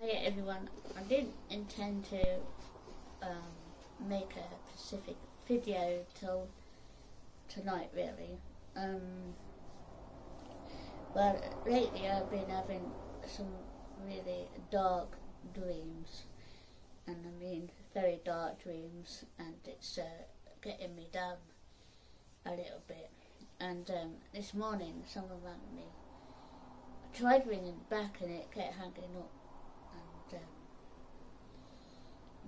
Hey everyone, I didn't intend to um, make a specific video till tonight really. Um, but lately I've been having some really dark dreams. And I mean very dark dreams. And it's uh, getting me down a little bit. And um, this morning someone rang me. I tried ringing back and it kept hanging up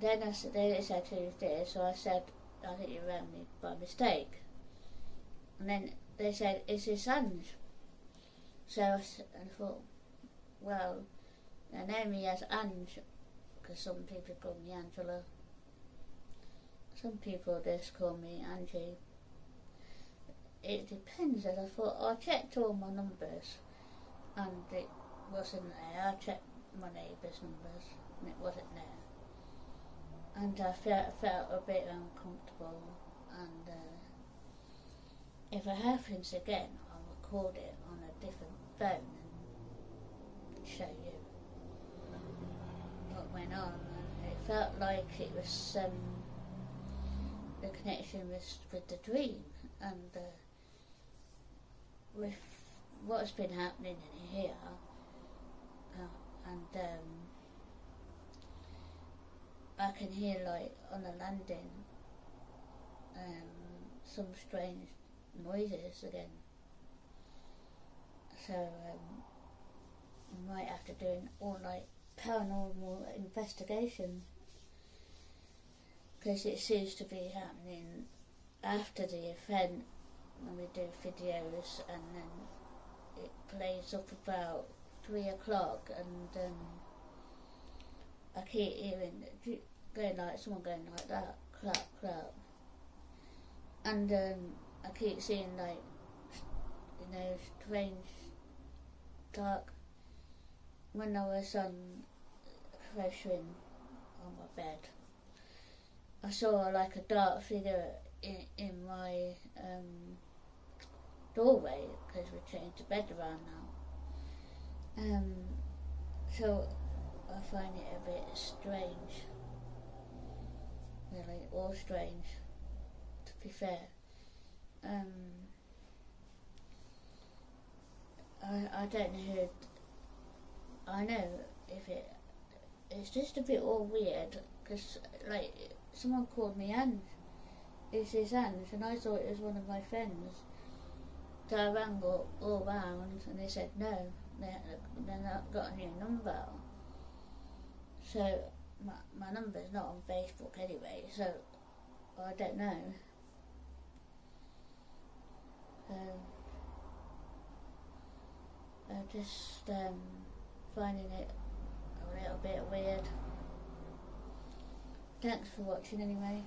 then I said then it said who's this so I said I think you rang me by mistake. And then they said is this Ange so I, I thought well they name me as Ange because some people call me Angela. Some people just call me Angie. It depends and I thought I checked all my numbers and it wasn't there. I checked my neighbour's numbers and it wasn't there. And I felt, felt a bit uncomfortable and uh, if it happens again I'll record it on a different phone and show you. What went on and it felt like it was um, the connection was with the dream and uh, with what's been happening in here uh, and um, I can hear like on the landing um, some strange noises again. So um, I might have to do an all night paranormal investigation. Because it seems to be happening after the event when we do videos and then it plays up about three o'clock and um, I keep hearing going like someone going like that clap clap and um, I keep seeing like you know strange dark when I was um, crashing on my bed I saw like a dark figure in, in my um, doorway because we changed the bed around now. Um, so I find it a bit strange, really, all strange, to be fair. Um, I, I don't know who, I know if it, it's just a bit all weird because like someone called me Ange. Is this Ange? And I thought it was one of my friends. So I rang all, all round and they said no, they, they've not got a new number. So my, my number's not on Facebook anyway, so I don't know. Um, I'm just um, finding it a little bit weird. Thanks for watching anyway.